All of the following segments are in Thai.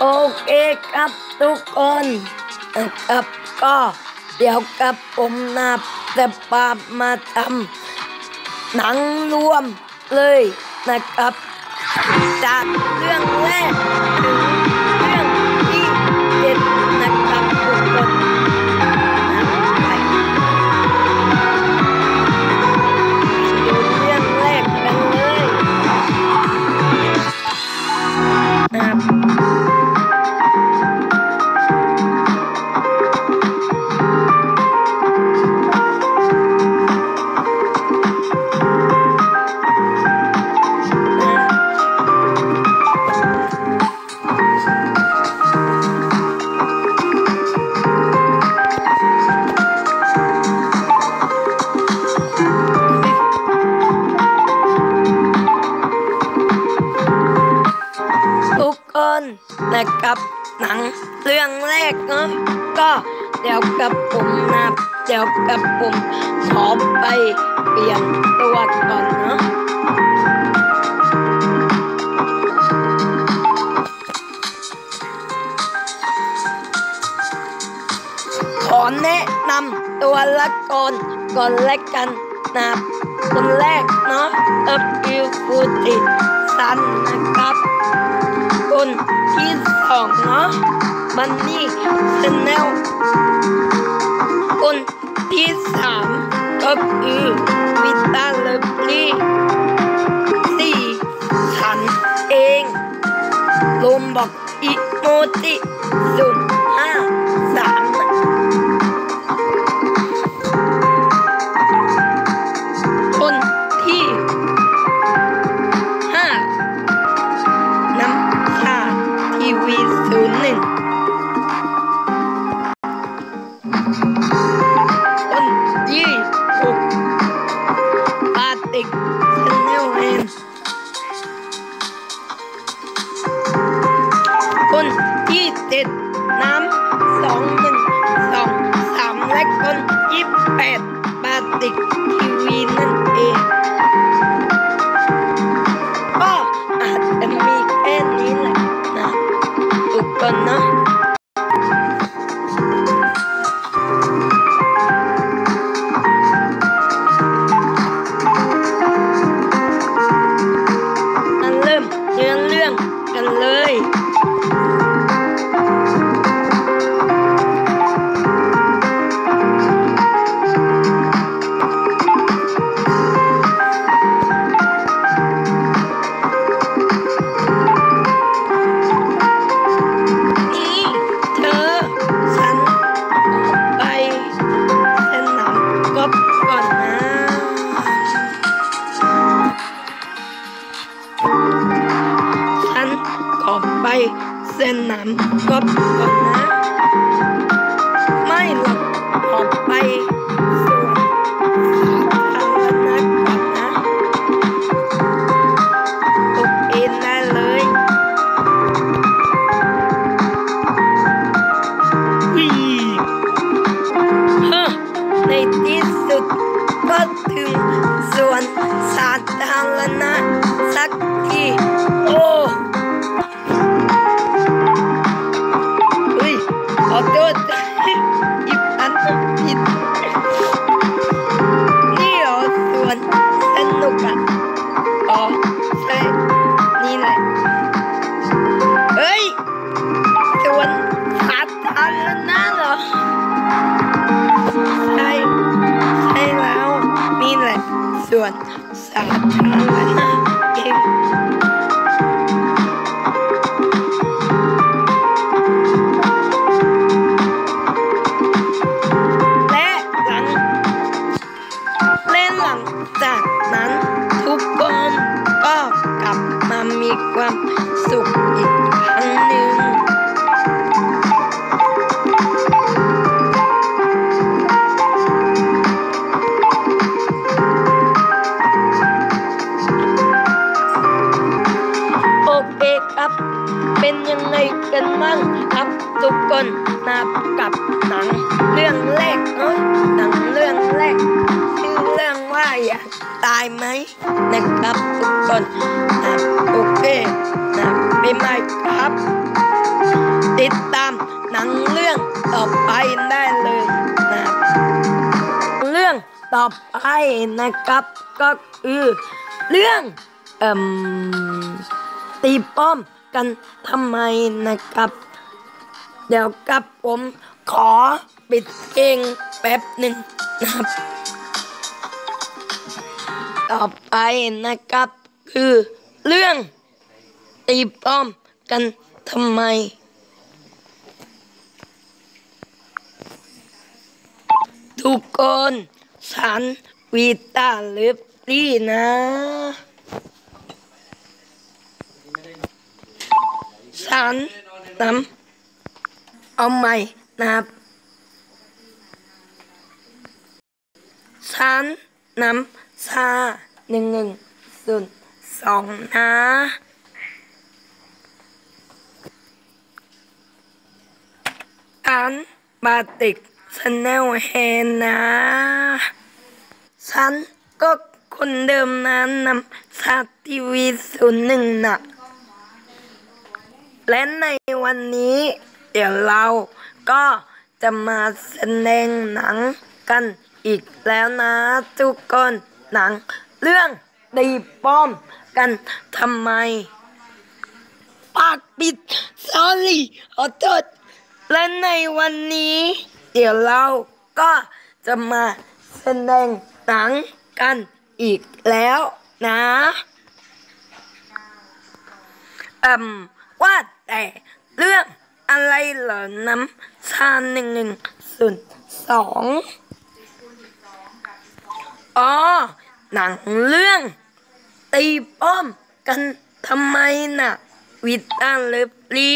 โอเคครับทุกคนนะครับก็เดี๋ยวกับผมนาจะปามาทำหนังรวมเลยนะครับ จากเรื่องแรกถึง ก็เดี๋ยวกับผมนะเดี๋ยวกับผมขอไปเปลี่ยนตัวก่อนเนาะขอแนะนำตัวละครก่อนและกันนะคนแรกเนาะเอฟฟิวฟูจิซันนะครับคนที่สองเนาะ มันนี่ชแนลคนที่สามก็คือวิตาเลฟลีสี่ฉันเองลมบอกอีโมจิศูนย์ห้า ป สนุกอะอ๋อใช่นี่แหละเฮ้ยสวนสาธารณะเหรอใช่ใช่แล้ว นี่แหละสวนสาธารณะเอง ต่อไปได้เลยนะเรื่องต่อไปนะครับก็คือเรื่องเอ่มตีป้อมกันทำไมนะครับ เดี๋ยวกับผมขอปิดเพลงแป๊บหนึ่งนะครับ ต่อไปนะครับคือเรื่องตีป้อมกันทำไม ทุกคนฉันวีตาลิฟลี่นะ ฉันน้ำเอาใหม่นับฉันน้ำชาหนึ่งหนึ่งศูนย์สองนะฉันบาติก ชาแนลแฮนนะ ฉันก็คนเดิมนั้นนำชาทีวีศูนย์หนึ่งนะและในวันนี้ เดี๋ยวเราก็จะมาแสดงหนังกันอีกแล้วนะทุกคนหนัง เรื่องตีป้อมกันทำไม ปากปิด sorry ขอโทษและในวันนี้ เดี๋ยวเราก็จะมาแสดงหนังกันอีกแล้วนะอ่มว่าแต่เรื่องอะไรเหรอน้ำชาหนึ่งหนึ่งศูนย์สองอ๋อ หนังเรื่อง ตีป้อมกันทำไมน่ะ วิตาเลฟลี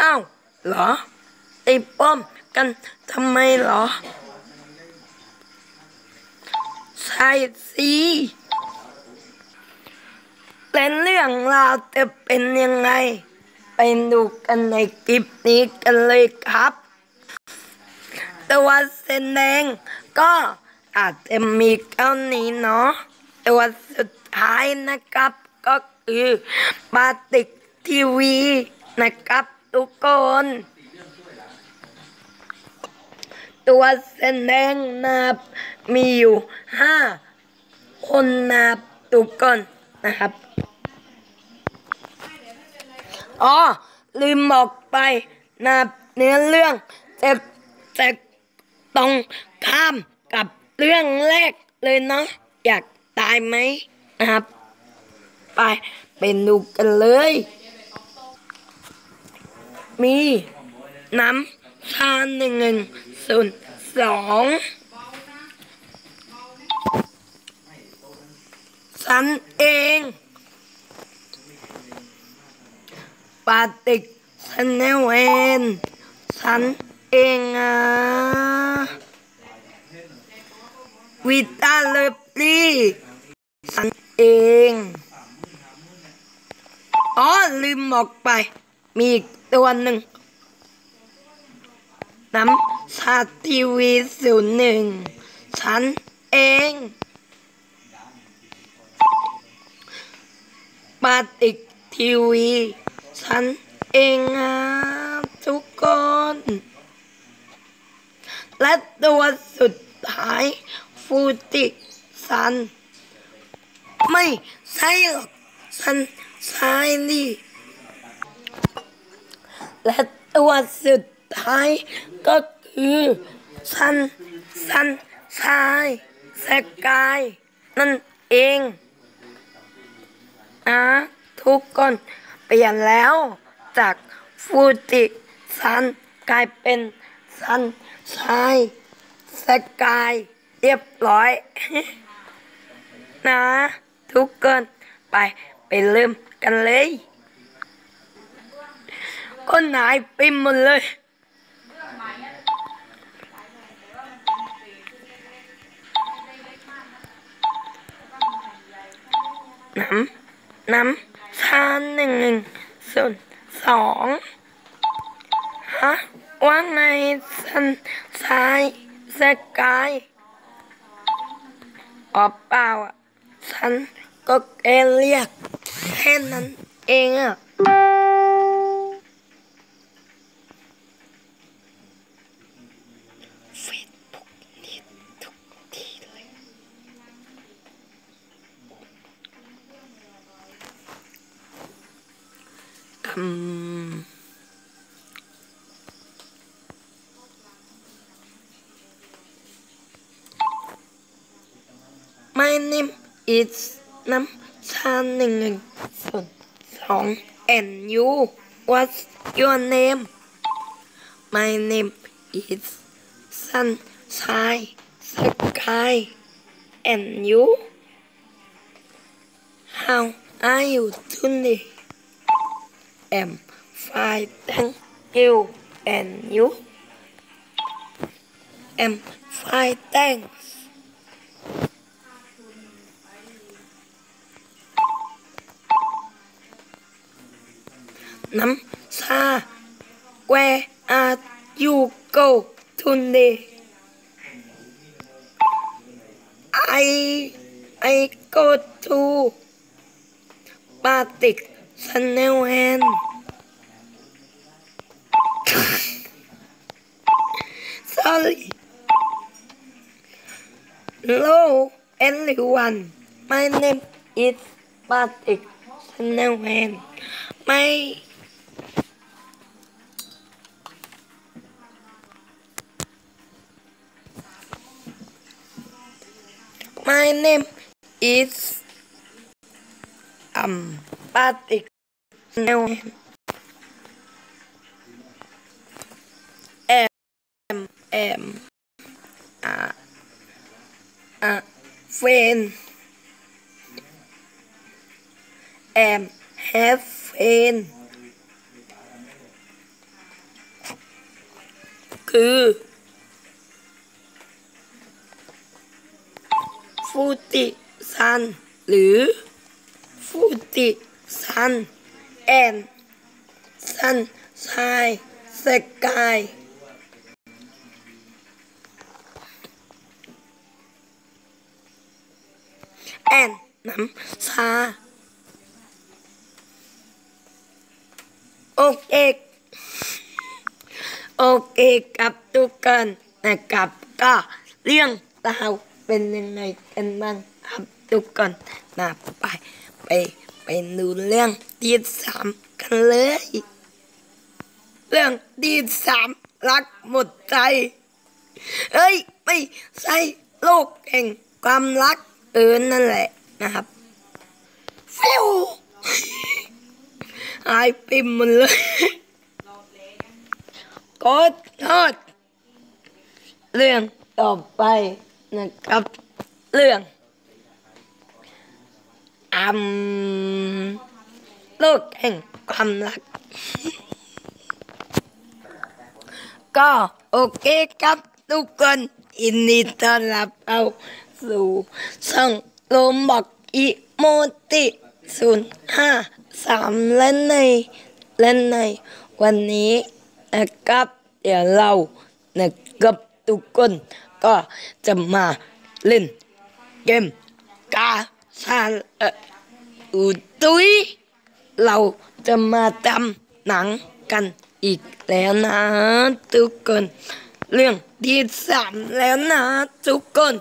อ้าวเหรอตีป้อมกันทำไมเหรอ ใช่สิเป็นเรื่องราวจะเป็นยังไง ไปดูกันในคลิปนี้กันเลยครับตัวแสดงก็อาจจะมีเท่านี้เนาะตัวสุดท้ายนะครับก็คือบาติกทีวีนะครับ ทุกคน ตัวแสดงนับ มีอยู่ห้าคนนับทุกคนนะครับ อ๋อ ลืมบอกไปนับเนื้อเรื่องจะจะตรงข้ามกับเรื่องแรกเลยเนาะอยากตายไหมนะครับ ไปเป็นดูกันเลย มีน้ำชาหนึ่งหนึ่งศูนย์สองฉันเอง ปาติกฉันแนวเอนฉันเองอะวิตาเลฟลี่ฉันเอง อ๋อลืมบอกไป มีอีกตัวหนึ่งน้ำชาทีวีศูนย์หนึ่งฉันเองปาติกทีวี ฉันเองอะทุกคน และตัวสุดท้ายฟูติซัน ไม่ใช่หรอกซันชายนี่ และตัวสุดท้ายก็คือซันซันชายสกายนั่นเองนะทุกคนเปลี่ยนแล้วจากฟูจิซันกลายเป็นซันชายสกายเรียบร้อยนะทุกคนไปไปเริ่มกันเลย คนหายไปหมดเลย น้ำ น้ำชาหนึ่งหนึ่งศูนสองฮะ ว่าไงสันชายสกายออกเปล่าอะฉันก็แค่เรียกแค่นั้นเองอะ เฟซบุ๊กนี่ทุกทีเลย อืม My name is น้ำชาหนึ่งหนึ่งศูนย์สอง and you what's your name My name is sunshine sky and you how are you today am fighting you and you. Am fighting nắm xa. Where are you go today I I go to Batik Channel and Sorry. Hello everyone. My name is Channel and My My name is um Patrick Snellman. Am am a a friend. Am have friend. คือฟูติซันหรื อฟูติซันแอนซันชายสกายแอนน้ำชาโอ เป็นยังไปดูเรื่องที่สามกันเลย เรื่องที่สามรักหมดใจ เอ้ย ไม่ใช่โลกแห่งความรักเออนั่นแหละนะครับฟิวหายไปหมดเลยกดโทษเรื่องต่อไปนะครับ เรื่อง อืมโลกแห่งความรัก ก็โอเคครับทุกคนอินดีต้อนรับเอาสู่ช่องโลมบอกอีโมติศูนย์ห้าสามและในและในวันนี้นะครับ เดี๋ยวเรานะครับทุกคนก็จะมาเล่นเกมกา ซาเอ่ออุตุยเราจะมาทำหนังกันอีกแล้วนะ ทุกคน เรื่องที่สามแล้วนะ ทุกคน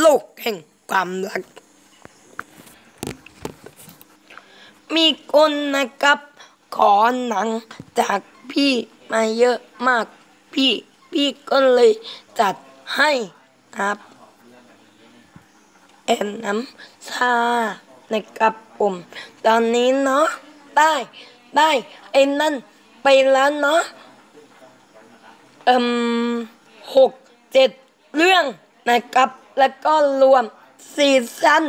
โลกแห่งความรัก มีคนนะครับ ขอหนังจากพี่มาเยอะมากพี่ พี่ก็เลยจัดให้ครับ แอนน้ำชาในะครับผมตอนนี้เนาะได้ได้ไอ้นั่นไปแล้วเนาะเอ่อหกเจ็ดเรื่องนะครับ แล้วก็รวมซีซั่น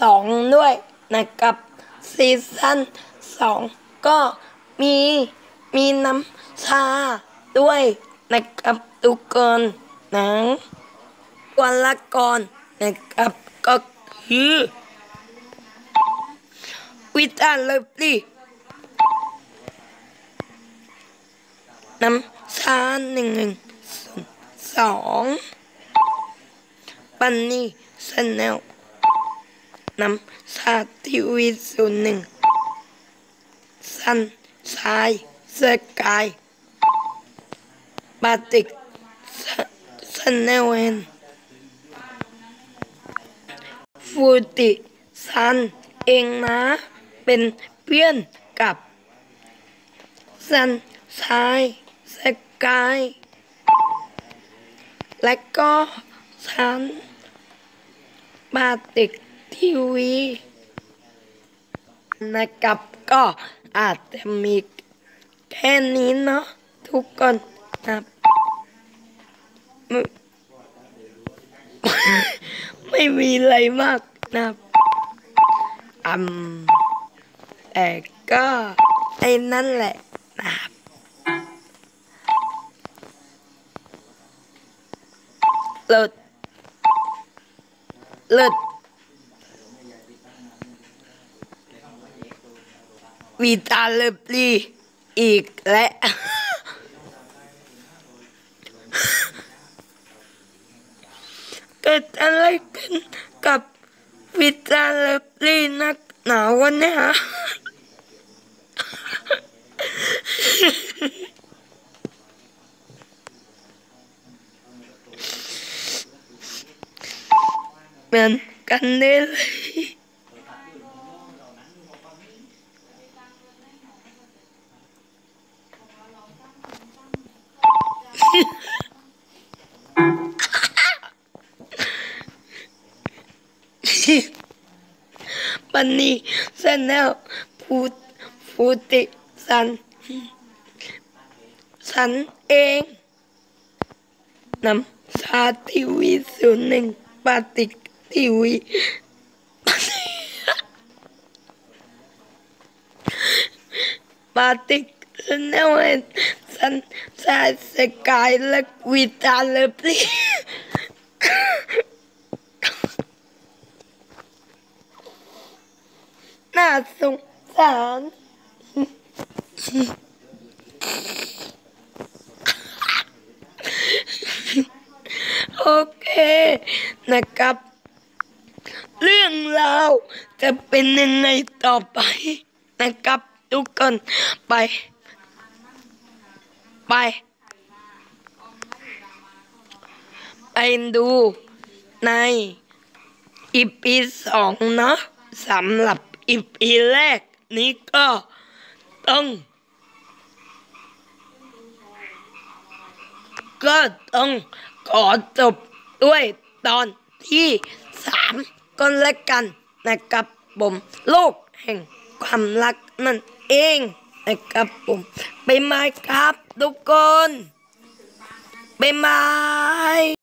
สองด้วยนะครับซีซั่นสองก็มีมีน้ำชาด้วยนะครับทุกคนนังวันละก่อนนะครับ ก็คือ วิจารณ์เลยดิน้ำชาหนึ่งหนึ่งสองปันนี่ชแนลน้ำชาติทีวีศูนย์หนึ่งสันชายสกายบาติกชแนลเอน ฟูติซันเองนะ เป็นเพื่อนกับซันชายสกายและก็ฉันบาติกทีวีนะครับก็อาจจะมีแค่นี้เนาะทุกคนนะครับ ไม่มีอะไรมากนะครับอืมแต่ก็ไอ้นั่นแหละนะครับเลิศเลิศวีตาเลิฟลีอีกและเกิดอะไร วิตาเลิฟลีนักหนาววันนี้ฮะเหมือนกันเลย ปันนี้เส้นแล้วพูดพูติสัน สันเองนำชาทีวีศูนย์หนึ่งปาติกทีวีปาติกสันแนวเอ็นสันชาสกายและวิตาเลปลี น่า สงสารโอเคนะครับ เรื่องราวจะเป็นยังไงต่อไปนะครับ ทุกคนไป ไป ไปดูในอีพีสองเนาะสำหรับ อีพีแรกนี้ก็ต้องก็ต้องขอจบด้วยตอนที่สามก็แล้วกันนะครับผมโลกแห่งความรักนั่นเองนะครับผมไปไหมครับทุกคนไปไหม